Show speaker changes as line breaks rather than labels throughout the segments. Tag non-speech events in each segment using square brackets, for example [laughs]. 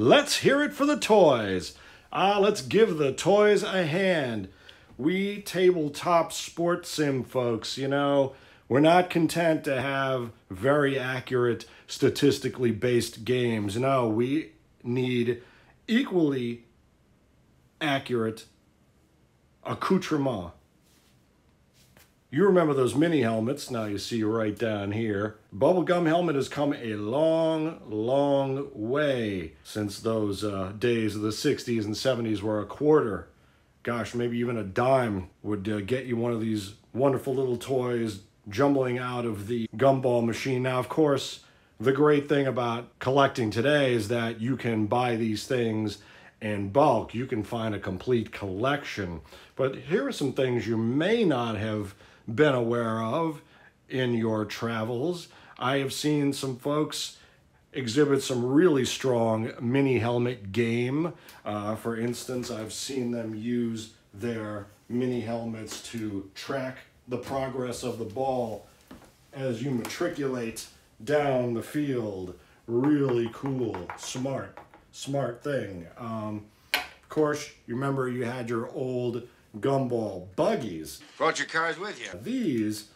Let's hear it for the toys. Ah, let's give the toys a hand. We tabletop sports sim folks, you know, we're not content to have very accurate, statistically based games. No, we need equally accurate accoutrement. You remember those mini helmets, now you see right down here. Bubblegum helmet has come a long, long way since those uh, days of the 60s and 70s where a quarter, gosh, maybe even a dime would uh, get you one of these wonderful little toys jumbling out of the gumball machine. Now, of course, the great thing about collecting today is that you can buy these things in bulk. You can find a complete collection. But here are some things you may not have been aware of in your travels. I have seen some folks exhibit some really strong mini helmet game. Uh, for instance, I've seen them use their mini helmets to track the progress of the ball as you matriculate down the field. Really cool, smart, smart thing. Um, of course, you remember you had your old gumball buggies.
Brought your cars with you.
These,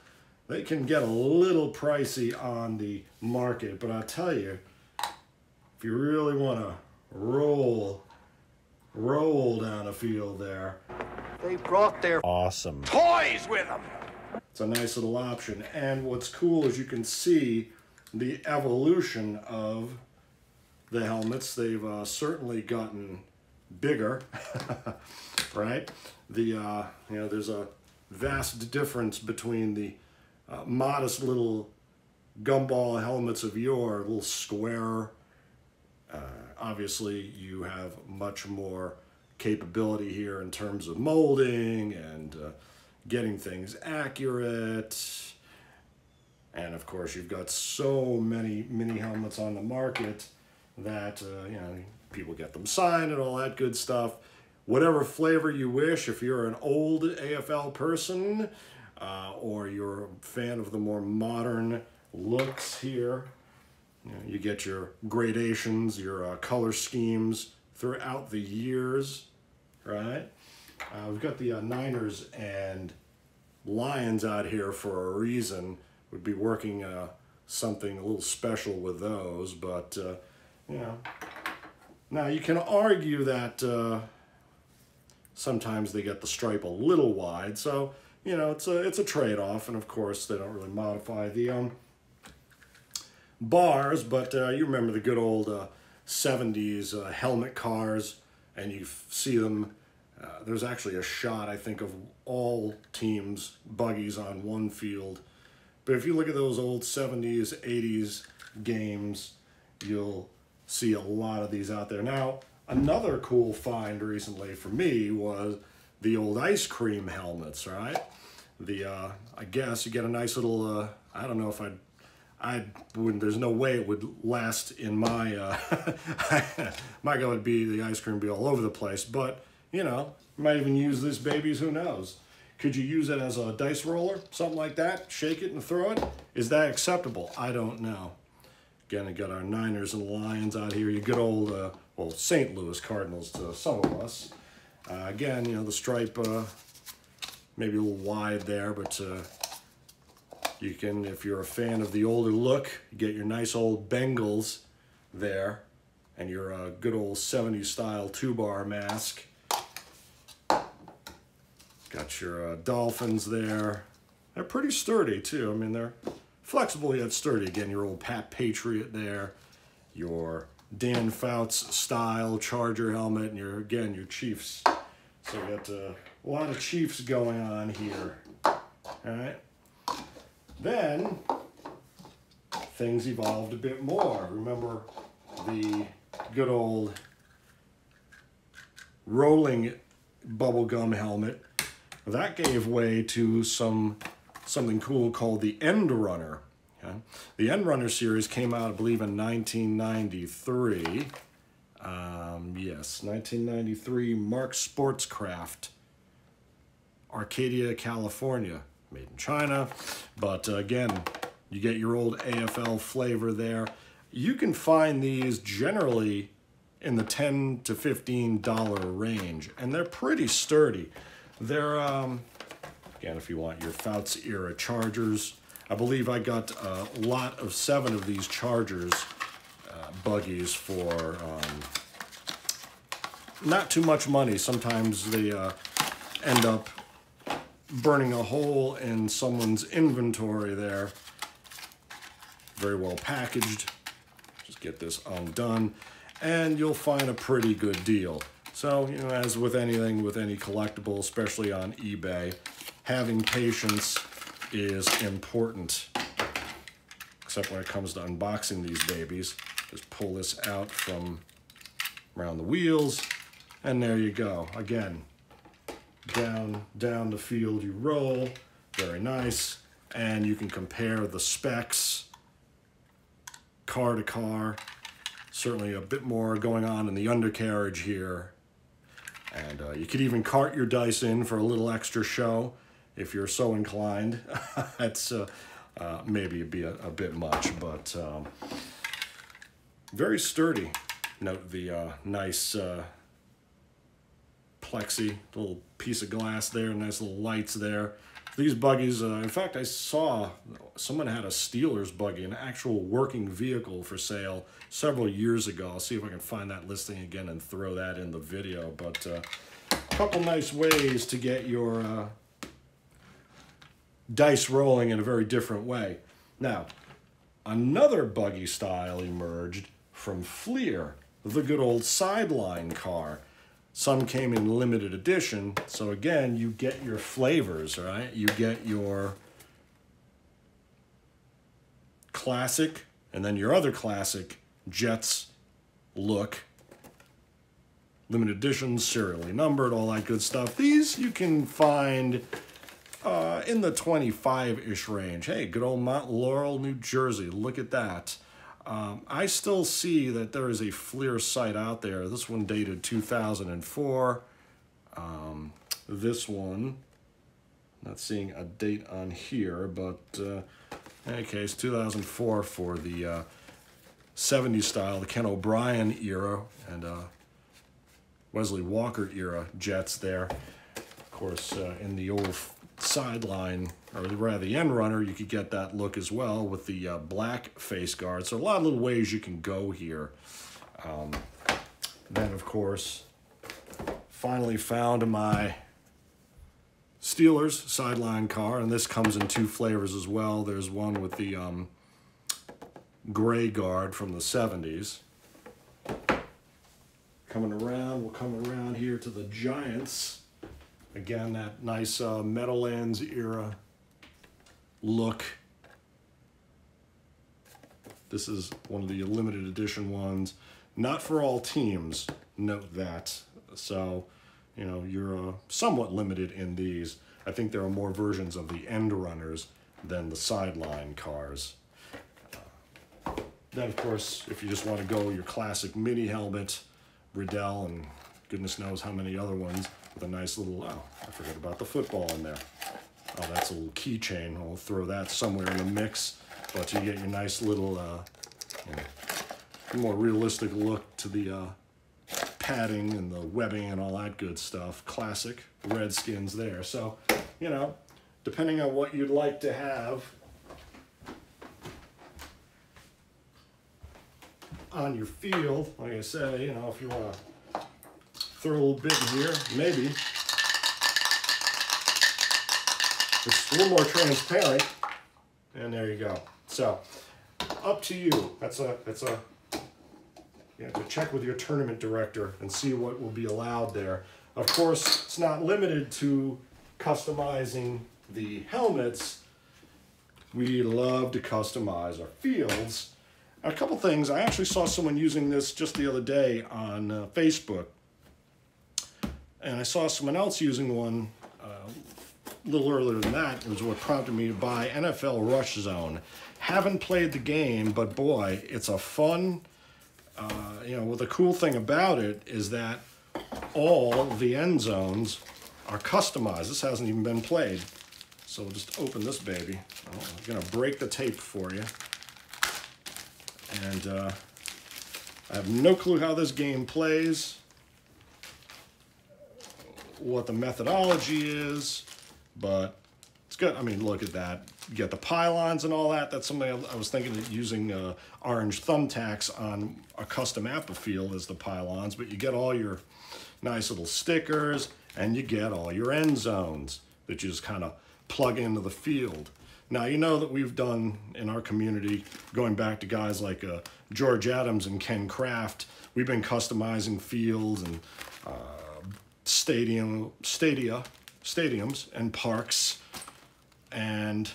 they can get a little pricey on the market, but I'll tell you, if you really want to roll, roll down a field there,
They brought their
awesome.
toys with them.
It's a nice little option. And what's cool is you can see the evolution of the helmets. They've uh, certainly gotten bigger, [laughs] right? The uh, you know there's a vast difference between the uh, modest little gumball helmets of yore, little square. Uh, obviously, you have much more capability here in terms of molding and uh, getting things accurate. And of course, you've got so many mini helmets on the market that uh, you know people get them signed and all that good stuff. Whatever flavor you wish, if you're an old AFL person uh, or you're a fan of the more modern looks here, you, know, you get your gradations, your uh, color schemes throughout the years, right? Uh, we've got the uh, Niners and Lions out here for a reason. Would be working uh, something a little special with those, but uh, you know. Now you can argue that sometimes they get the stripe a little wide, so you know it's a it's a trade-off, and of course they don't really modify the um, bars, but uh, you remember the good old uh, 70s uh, helmet cars, and you see them. Uh, there's actually a shot, I think, of all teams' buggies on one field. But if you look at those old 70s, 80s games, you'll see a lot of these out there. Now, another cool find recently for me was the old ice cream helmets, right? The, uh, I guess you get a nice little, uh, I don't know if I'd I wouldn't. There's no way it would last in my. Uh, [laughs] my guy would be the ice cream be all over the place. But you know, you might even use this babies. Who knows? Could you use it as a dice roller, something like that? Shake it and throw it. Is that acceptable? I don't know. Again, I got our Niners and Lions out here. You good old, uh, well, St. Louis Cardinals to some of us. Uh, again, you know the stripe, uh, maybe a little wide there, but. Uh, you can, if you're a fan of the older look, get your nice old Bengals there and your uh, good old 70s style two bar mask. Got your uh, Dolphins there. They're pretty sturdy too. I mean, they're flexible yet sturdy. Again, your old Pat Patriot there. Your Dan Fouts style Charger helmet and your, again, your Chiefs. So we got uh, a lot of Chiefs going on here. All right. Then things evolved a bit more. Remember the good old rolling bubblegum helmet. That gave way to some something cool called the End Runner. Okay? The End Runner series came out, I believe, in 1993. Um, yes, 1993, Mark Sportscraft, Arcadia, California made in China. But uh, again, you get your old AFL flavor there. You can find these generally in the 10 to 15 dollar range and they're pretty sturdy they're um again if you want your Fouts era chargers. I believe I got a lot of seven of these chargers uh, buggies for um, not too much money. Sometimes they uh, end up burning a hole in someone's inventory there. Very well packaged. Just get this undone and you'll find a pretty good deal. So, you know, as with anything, with any collectible, especially on eBay, having patience is important. Except when it comes to unboxing these babies. Just pull this out from around the wheels, and there you go. Again, down, down the field you roll. Very nice. And you can compare the specs car to car certainly a bit more going on in the undercarriage here. And uh, you could even cart your dice in for a little extra show if you're so inclined. [laughs] That's uh, uh, maybe be a, a, bit much, but um, very sturdy. Note the uh, nice uh, plexi, little piece of glass there, nice little lights there. These buggies, uh, in fact, I saw someone had a Steelers buggy, an actual working vehicle for sale several years ago. I'll see if I can find that listing again and throw that in the video. But uh, a couple nice ways to get your uh, dice rolling in a very different way. Now, another buggy style emerged from Fleer, the good old sideline car. Some came in limited edition, so again, you get your flavors, right? You get your classic, and then your other classic, Jets look. Limited editions, serially numbered, all that good stuff. These you can find uh, in the 25-ish range. Hey, good old Mount Laurel, New Jersey. Look at that. Um, I still see that there is a Fleer site out there. This one dated 2004. Um, this one, not seeing a date on here, but uh, in any case, 2004 for the uh, 70s style, the Ken O'Brien era, and uh, Wesley Walker era Jets there. Of course, uh, in the old sideline, or rather the end runner, you could get that look as well with the uh, black face guard. So a lot of little ways you can go here. Um, then, of course, finally found my Steelers sideline car, and this comes in two flavors as well. There's one with the um, gray guard from the 70s. Coming around, we'll come around here to the Giants. Again, that nice uh, Meadowlands era look. This is one of the limited edition ones. Not for all teams, note that. So, you know, you're uh, somewhat limited in these. I think there are more versions of the end runners than the sideline cars. Then, of course, if you just want to go your classic mini helmet, Riddell, and goodness knows how many other ones, a nice little, oh, I forgot about the football in there. Oh, that's a little keychain. I'll throw that somewhere in the mix. But you get your nice little, uh, you know, more realistic look to the uh, padding and the webbing and all that good stuff. Classic Redskins there. So, you know, depending on what you'd like to have on your field, like I say, you know, if you want to throw a little bit in here, maybe. It's a little more transparent, and there you go. So, up to you. That's a, that's a, you have to check with your tournament director and see what will be allowed there. Of course, it's not limited to customizing the helmets. We love to customize our fields. A couple things, I actually saw someone using this just the other day on uh, Facebook and I saw someone else using one uh, a little earlier than that. It was what prompted me to buy NFL Rush Zone. Haven't played the game, but boy, it's a fun, uh, you know, well, the cool thing about it is that all the end zones are customized. This hasn't even been played. So we'll just open this baby. Oh, I'm gonna break the tape for you. And uh, I have no clue how this game plays, what the methodology is, but it's good. I mean, look at that. You get the pylons and all that. That's something I, was thinking of using uh, orange thumbtacks on a custom APBA field as the pylons, but you get all your nice little stickers and you get all your end zones that you just kind of plug into the field. Now, you know that we've done in our community, going back to guys like uh, George Adams and Ken Kraft, we've been customizing fields and uh, stadium, stadia, stadiums and parks. And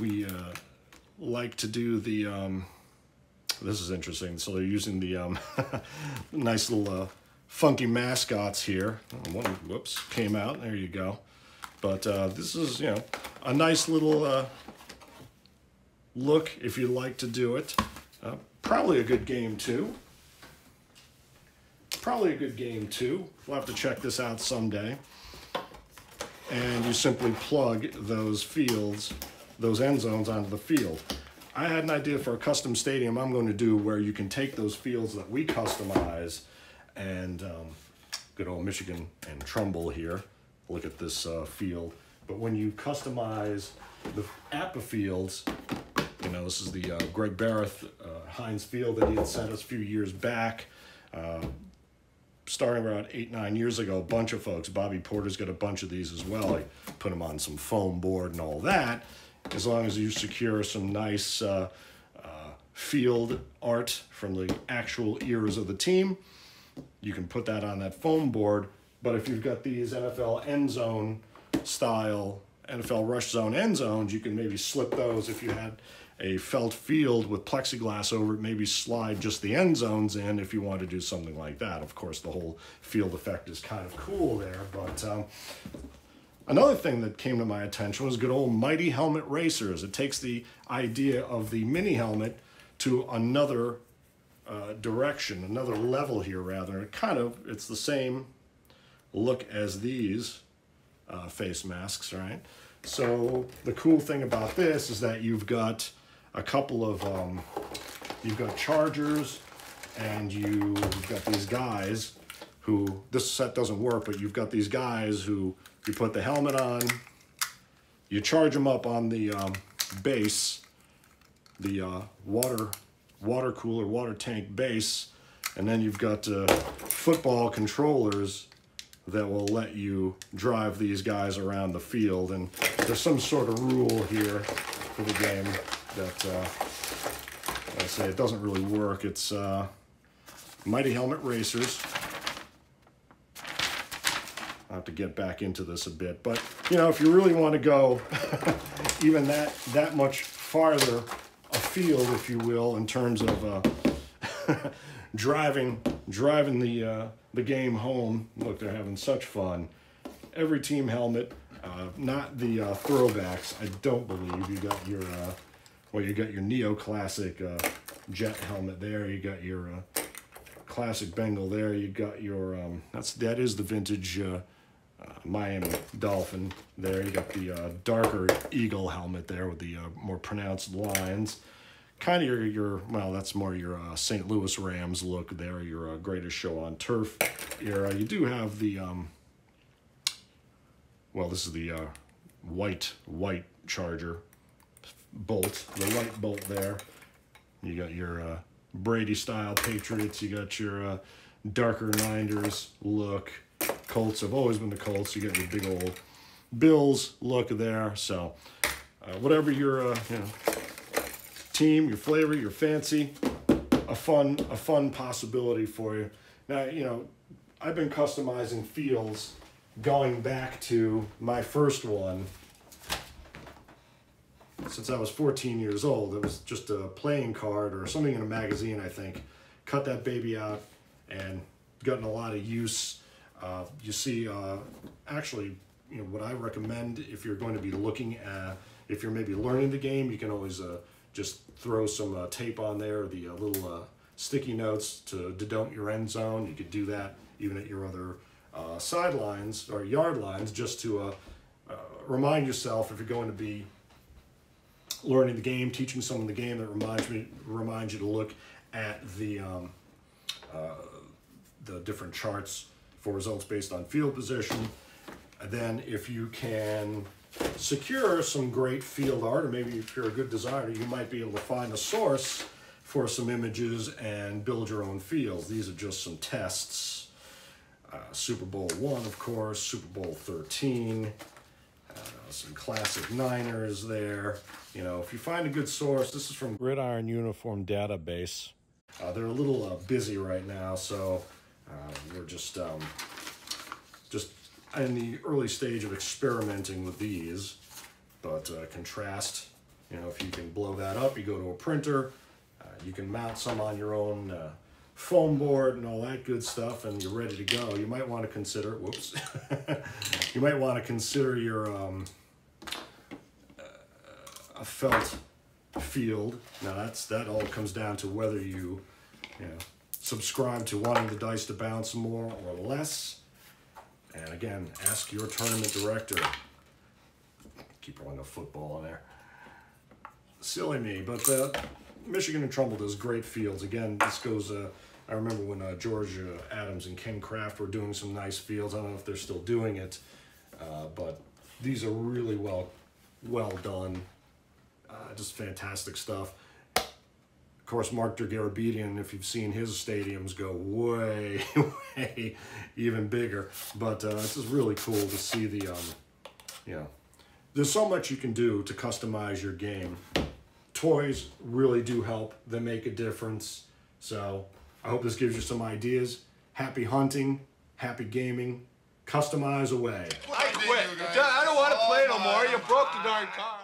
we uh, like to do the, um, this is interesting. So they're using the um, [laughs] nice little uh, funky mascots here. One, whoops, came out. There you go. But uh, this is, you know, a nice little uh, look if you like to do it. Uh, probably a good game too. Probably a good game too. We'll have to check this out someday. And you simply plug those fields, those end zones onto the field. I had an idea for a custom stadium I'm going to do where you can take those fields that we customize and um, good old Michigan and Trumbull here. Look at this uh, field. But when you customize the APBA fields, you know, this is the uh, Greg Barrett uh, Heinz Field that he had sent us a few years back. Uh, starting around eight, nine years ago, a bunch of folks, Bobby Porter's got a bunch of these as well. I put them on some foam board and all that. As long as you secure some nice uh, uh, field art from the actual ears of the team, you can put that on that foam board. But if you've got these NFL end zone style, NFL rush zone end zones, you can maybe slip those if you had a felt field with plexiglass over it, maybe slide just the end zones in if you want to do something like that. Of course, the whole field effect is kind of cool there. But um, another thing that came to my attention was good old Mighty Helmet Racers. It takes the idea of the mini helmet to another uh, direction, another level here rather. It kind of, it's the same look as these uh, face masks, right? So the cool thing about this is that you've got a couple of, um, you've got chargers and you've got these guys who, this set doesn't work, but you've got these guys who you put the helmet on, you charge them up on the um, base, the uh, water, water cooler, water tank base, and then you've got uh, football controllers that will let you drive these guys around the field. And there's some sort of rule here for the game that, uh, I say, it doesn't really work. It's uh, Mighty Helmet Racers. I'll have to get back into this a bit. But, you know, if you really want to go [laughs] even that, that much farther afield, if you will, in terms of uh, [laughs] driving driving the uh, the game home. Look, they're having such fun. Every team helmet, uh, not the uh, throwbacks. I don't believe you got your uh, well, you got your neoclassic uh, jet helmet there. You got your uh, classic Bengal there. You got your um, that's that is the vintage. Uh, uh, Miami Dolphin there. You got the uh, darker Eagle helmet there with the uh, more pronounced lines kind of your, your well, that's more your St. Louis Rams look there, your greatest show on turf era. You do have the, um, well, this is the white, white Charger bolt, the white bolt there. You got your uh, Brady style Patriots, you got your uh, darker Niners look. Colts have always been the Colts. You got your big old Bills look there. So, uh, whatever your, uh, you know, team, your flavor, your fancy, a fun, a fun possibility for you. Now, you know, I've been customizing fields going back to my first one since I was 14 years old. It was just a playing card or something in a magazine, I think. Cut that baby out and gotten a lot of use. Uh, you see, uh, actually, you know, what I recommend if you're going to be looking at, if you're maybe learning the game, you can always uh, just throw some uh, tape on there, the uh, little uh, sticky notes to denote your end zone. You could do that even at your other sidelines or yard lines just to remind yourself if you're going to be learning the game, teaching someone the game that reminds me reminds you to look at the um, uh, the different charts for results based on field position. Then if you can secure some great field art, or maybe if you're a good designer, you might be able to find a source for some images and build your own fields. These are just some tests. Uh, Super Bowl one, of course, Super Bowl 13, uh, some classic Niners there. You know, if you find a good source, this is from Gridiron Uniform Database. Uh, they're a little uh, busy right now, so uh, we're just um, just in the early stage of experimenting with these. But uh, contrast, you know, if you can blow that up, you go to a printer. Uh, you can mount some on your own uh, foam board and all that good stuff, and you're ready to go. You might want to consider. Whoops. [laughs] you might want to consider your um, a felt field. Now that's that all comes down to whether you, you know, subscribe to wanting the dice to bounce more or less. And again, ask your tournament director. Keep rolling a football in there. Silly me, but uh, Michigan and Trumbull does great fields. Again, this goes. Uh, I remember when uh, uh, Adams and Ken Kraft were doing some nice fields. I don't know if they're still doing it, uh, but these are really well, well done. Uh, just fantastic stuff. Of course, Mark Garabedian, if you've seen his stadiums go way, [laughs] way even bigger. But uh, it's just really cool to see the, um, you know, there's so much you can do to customize your game. Toys really do help. They make a difference. So I hope this gives you some ideas. Happy hunting, happy gaming, customize away.
I quit. I don't want to play no more. You broke the darn car.